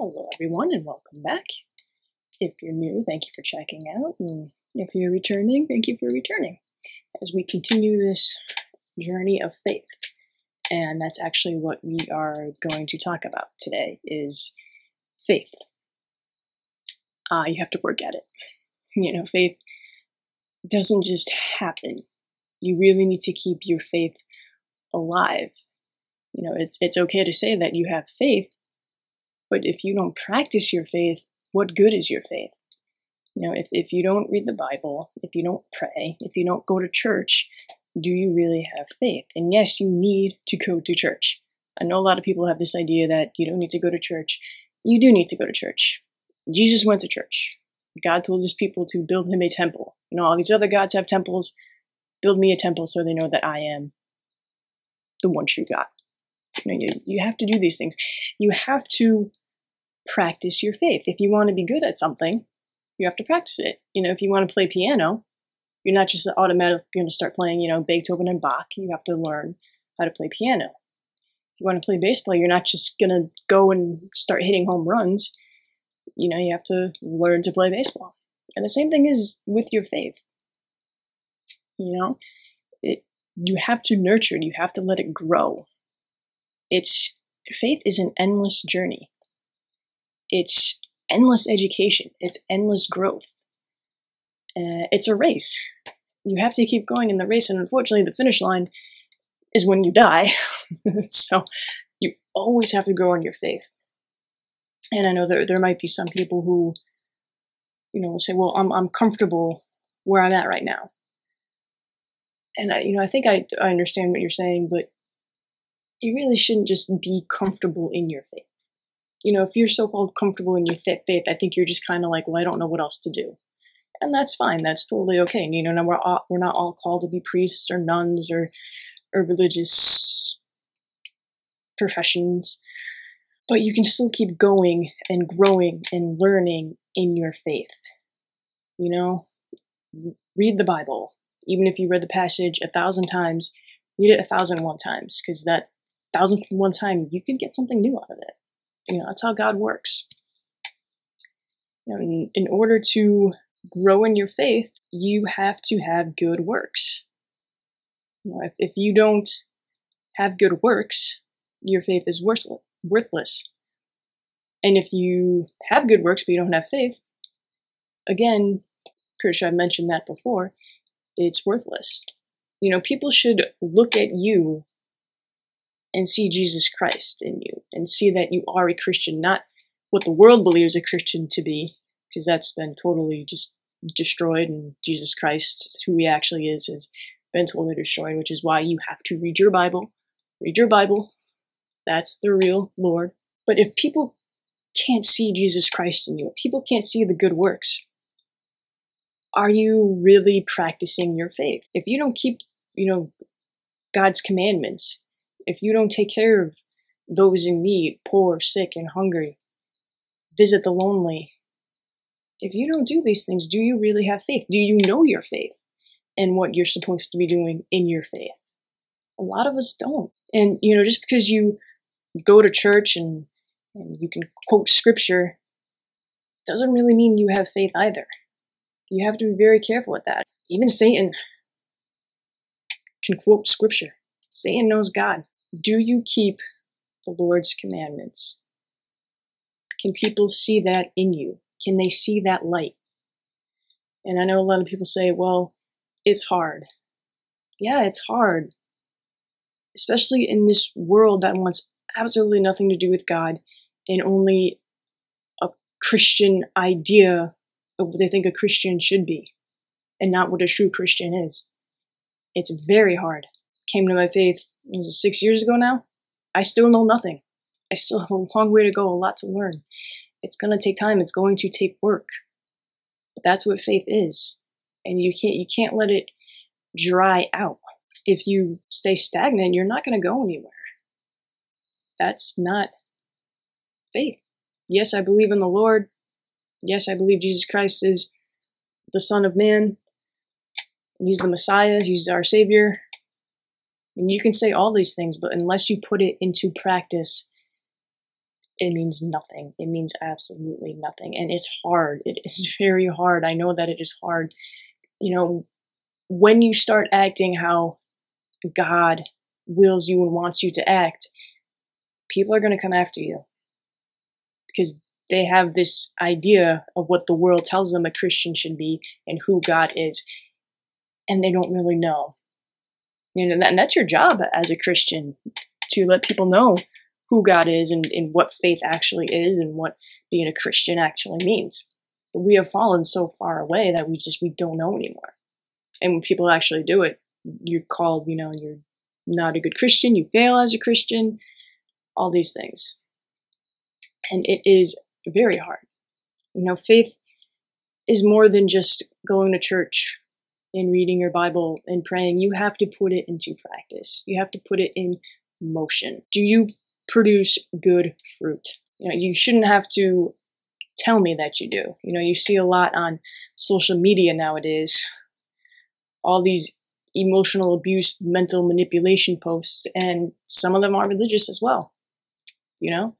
Hello, everyone, and welcome back. If you're new, thank you for checking out, and if you're returning, thank you for returning. As we continue this journey of faith, and that's actually what we are going to talk about today is faith. Uh, you have to work at it. You know, faith doesn't just happen. You really need to keep your faith alive. You know, it's it's okay to say that you have faith, but if you don't practice your faith, what good is your faith? You know, if, if you don't read the Bible, if you don't pray, if you don't go to church, do you really have faith? And yes, you need to go to church. I know a lot of people have this idea that you don't need to go to church. You do need to go to church. Jesus went to church. God told his people to build him a temple. You know, all these other gods have temples. Build me a temple so they know that I am the one true God. You, know, you, you have to do these things. You have to practice your faith. If you want to be good at something, you have to practice it. You know, if you want to play piano, you're not just automatically going to start playing, you know, Beethoven and Bach. You have to learn how to play piano. If you want to play baseball, you're not just going to go and start hitting home runs. You know, you have to learn to play baseball. And the same thing is with your faith. You know, it, you have to nurture it. You have to let it grow. It's faith is an endless journey. It's endless education. It's endless growth. Uh, it's a race. You have to keep going in the race, and unfortunately, the finish line is when you die. so you always have to grow on your faith. And I know there there might be some people who, you know, will say, "Well, I'm I'm comfortable where I'm at right now." And I, you know, I think I I understand what you're saying, but you really shouldn't just be comfortable in your faith. You know, if you're so comfortable in your faith, I think you're just kind of like, well, I don't know what else to do and that's fine. That's totally okay. You know, we're all, we're not all called to be priests or nuns or or religious professions, but you can still keep going and growing and learning in your faith. You know, read the Bible, even if you read the passage a thousand times, read it a thousand one times, because that thousand one time you can get something new out of it. You know, that's how God works. You know, in, in order to grow in your faith, you have to have good works. You know, if, if you don't have good works, your faith is worthless. And if you have good works but you don't have faith, again, pretty sure I've mentioned that before, it's worthless. You know, people should look at you and see Jesus Christ in you and see that you are a Christian, not what the world believes a Christian to be, because that's been totally just destroyed, and Jesus Christ, who he actually is, has been totally destroyed, which is why you have to read your Bible. Read your Bible. That's the real Lord. But if people can't see Jesus Christ in you, if people can't see the good works, are you really practicing your faith? If you don't keep, you know, God's commandments, if you don't take care of those in need, poor, sick, and hungry, visit the lonely, if you don't do these things, do you really have faith? Do you know your faith and what you're supposed to be doing in your faith? A lot of us don't. And, you know, just because you go to church and, and you can quote scripture doesn't really mean you have faith either. You have to be very careful with that. Even Satan can quote scripture. Satan knows God. Do you keep the Lord's commandments? Can people see that in you? Can they see that light? And I know a lot of people say, well, it's hard. Yeah, it's hard. Especially in this world that wants absolutely nothing to do with God and only a Christian idea of what they think a Christian should be and not what a true Christian is. It's very hard. Came to my faith, was six years ago now? I still know nothing. I still have a long way to go, a lot to learn. It's going to take time. It's going to take work. But that's what faith is. And you can't, you can't let it dry out. If you stay stagnant, you're not going to go anywhere. That's not faith. Yes, I believe in the Lord. Yes, I believe Jesus Christ is the Son of Man. He's the Messiah. He's our Savior. And you can say all these things, but unless you put it into practice, it means nothing. It means absolutely nothing. And it's hard. It is very hard. I know that it is hard. You know, when you start acting how God wills you and wants you to act, people are going to come after you because they have this idea of what the world tells them a Christian should be and who God is, and they don't really know. You know, and that's your job as a Christian to let people know who God is and, and what faith actually is and what being a Christian actually means. But we have fallen so far away that we just we don't know anymore. And when people actually do it, you're called, you know, you're not a good Christian, you fail as a Christian, all these things. And it is very hard. You know, faith is more than just going to church and reading your Bible and praying. You have to put it into practice. You have to put it in motion. Do you produce good fruit? You know, you shouldn't have to tell me that you do. You know, you see a lot on social media nowadays. All these emotional abuse, mental manipulation posts, and some of them are religious as well. You know,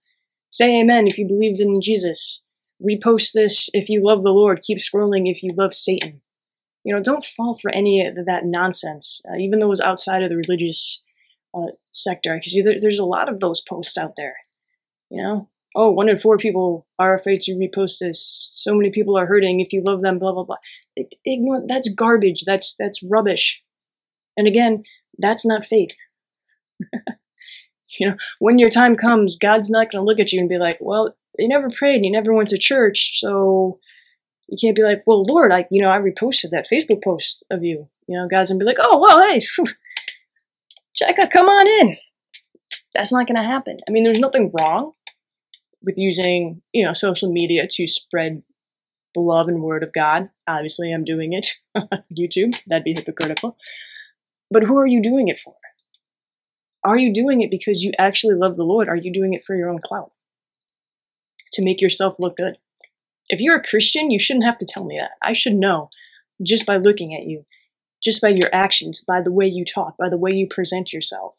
say amen if you believe in Jesus. Repost this if you love the Lord. Keep scrolling if you love Satan. You know, don't fall for any of that nonsense, uh, even those outside of the religious uh, sector, because there, there's a lot of those posts out there. You know, oh, one in four people are afraid to repost this. So many people are hurting. If you love them, blah blah blah. Ignore that's garbage. That's that's rubbish. And again, that's not faith. you know, when your time comes, God's not going to look at you and be like, well, you never prayed, you never went to church, so you can't be like, well, Lord, I, you know, I reposted that Facebook post of you. You know, guys, gonna be like, oh, well, hey, phew, Cheka, come on in. That's not gonna happen. I mean, there's nothing wrong with using, you know, social media to spread the love and word of God. Obviously, I'm doing it on YouTube. That'd be hypocritical. But who are you doing it for? Are you doing it because you actually love the Lord? Are you doing it for your own clout? To make yourself look good? If you're a Christian, you shouldn't have to tell me that. I should know just by looking at you, just by your actions, by the way you talk, by the way you present yourself.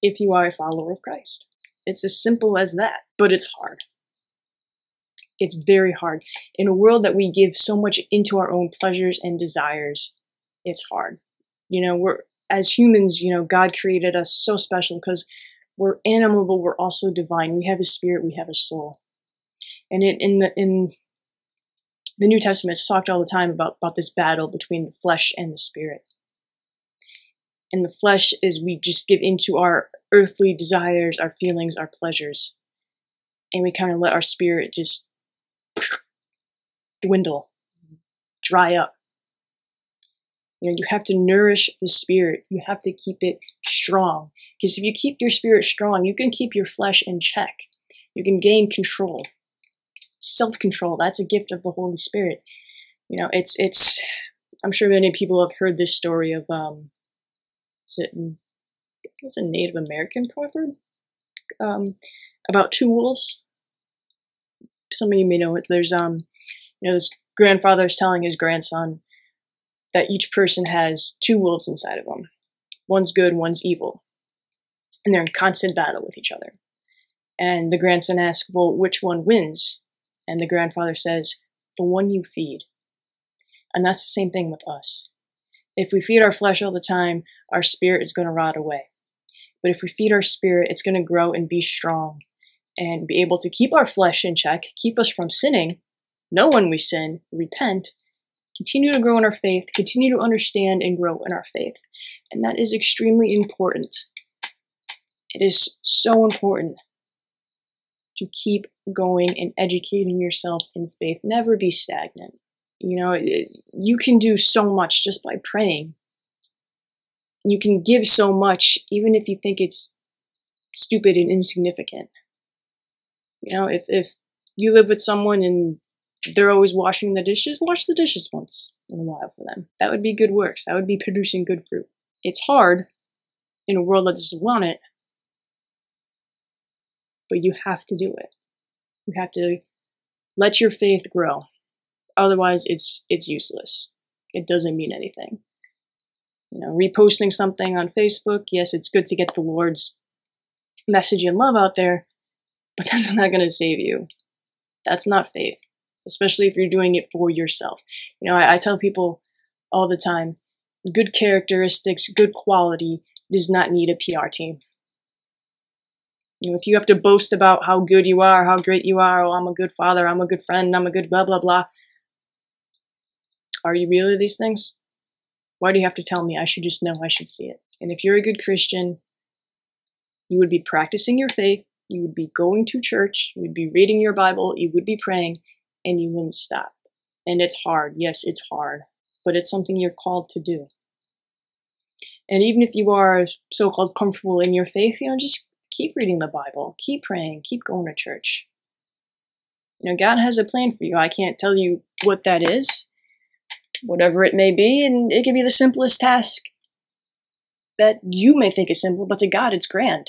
If you are a follower of Christ, it's as simple as that, but it's hard. It's very hard. In a world that we give so much into our own pleasures and desires, it's hard. You know, we're, as humans, you know, God created us so special because we're animal, but we're also divine. We have a spirit, we have a soul. And it, in the in the New Testament, it's talked all the time about, about this battle between the flesh and the spirit. And the flesh is we just give into our earthly desires, our feelings, our pleasures. And we kind of let our spirit just dwindle, dry up. You know, you have to nourish the spirit. You have to keep it strong. Because if you keep your spirit strong, you can keep your flesh in check. You can gain control. Self-control, that's a gift of the Holy Spirit. You know, it's, it's, I'm sure many people have heard this story of, um, is it, it's a Native American proverb? Um, about two wolves. Some of you may know it. There's, um, you know, this grandfather is telling his grandson, that each person has two wolves inside of them. One's good, one's evil. And they're in constant battle with each other. And the grandson asks, Well, which one wins? And the grandfather says, The one you feed. And that's the same thing with us. If we feed our flesh all the time, our spirit is going to rot away. But if we feed our spirit, it's going to grow and be strong and be able to keep our flesh in check, keep us from sinning, know when we sin, repent, continue to grow in our faith, continue to understand and grow in our faith. And that is extremely important. It is so important to keep going and educating yourself in faith. Never be stagnant. You know, you can do so much just by praying. You can give so much, even if you think it's stupid and insignificant. You know, if, if you live with someone and they're always washing the dishes, wash the dishes once in a while for them. That would be good works. That would be producing good fruit. It's hard in a world that doesn't want it, but you have to do it. You have to let your faith grow. Otherwise, it's it's useless. It doesn't mean anything. You know, reposting something on Facebook, yes, it's good to get the Lord's message and love out there, but that's not going to save you. That's not faith, especially if you're doing it for yourself. You know, I, I tell people all the time good characteristics, good quality does not need a PR team. You know, if you have to boast about how good you are, how great you are, oh, I'm a good father, I'm a good friend, I'm a good blah, blah, blah. Are you really these things? Why do you have to tell me? I should just know, I should see it. And if you're a good Christian, you would be practicing your faith, you would be going to church, you would be reading your Bible, you would be praying, and you wouldn't stop. And it's hard. Yes, it's hard, but it's something you're called to do. And even if you are so called comfortable in your faith, you know, just keep reading the Bible, keep praying, keep going to church. You know, God has a plan for you. I can't tell you what that is, whatever it may be, and it can be the simplest task that you may think is simple, but to God it's grand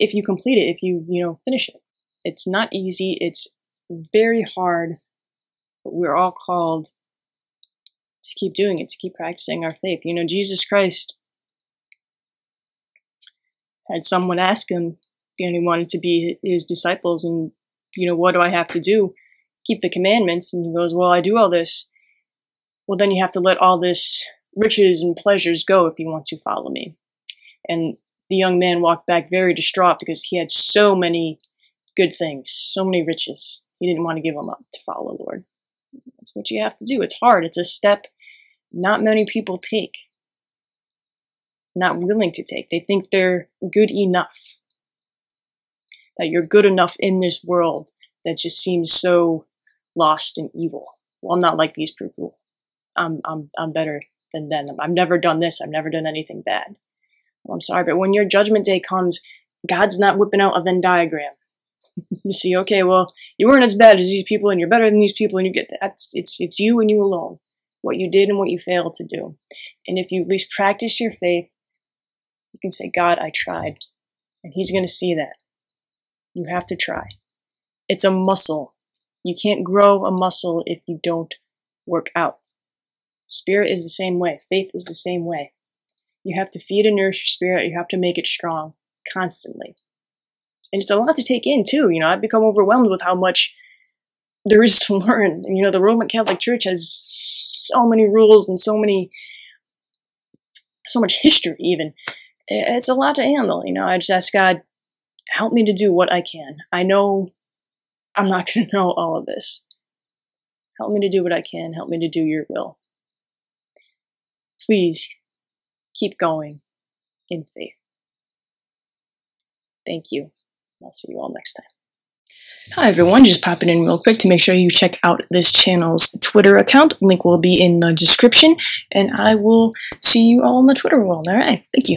if you complete it, if you, you know, finish it. It's not easy, it's very hard, but we're all called to keep doing it, to keep practicing our faith. You know, Jesus Christ had someone ask him, you know, he wanted to be his disciples and, you know, what do I have to do? Keep the commandments. And he goes, well, I do all this. Well, then you have to let all this riches and pleasures go if you want to follow me. And the young man walked back very distraught because he had so many good things, so many riches. He didn't want to give them up to follow the Lord. That's what you have to do. It's hard. It's a step not many people take not willing to take. They think they're good enough. That you're good enough in this world that just seems so lost and evil. Well, I'm not like these people. I'm, I'm, I'm better than them. I've never done this. I've never done anything bad. Well, I'm sorry, but when your judgment day comes, God's not whipping out a Venn diagram. you see, okay, well, you weren't as bad as these people, and you're better than these people, and you get that. It's it's you and you alone. What you did and what you failed to do. And if you at least practice your faith you can say, God, I tried. And He's going to see that. You have to try. It's a muscle. You can't grow a muscle if you don't work out. Spirit is the same way. Faith is the same way. You have to feed and nourish your spirit. You have to make it strong constantly. And it's a lot to take in too. You know, I've become overwhelmed with how much there is to learn. You know, the Roman Catholic Church has so many rules and so many, so much history even it's a lot to handle. You know, I just ask God, help me to do what I can. I know I'm not going to know all of this. Help me to do what I can. Help me to do your will. Please keep going in faith. Thank you. I'll see you all next time. Hi everyone, just popping in real quick to make sure you check out this channel's Twitter account. Link will be in the description, and I will see you all in the Twitter world. All right, thank you.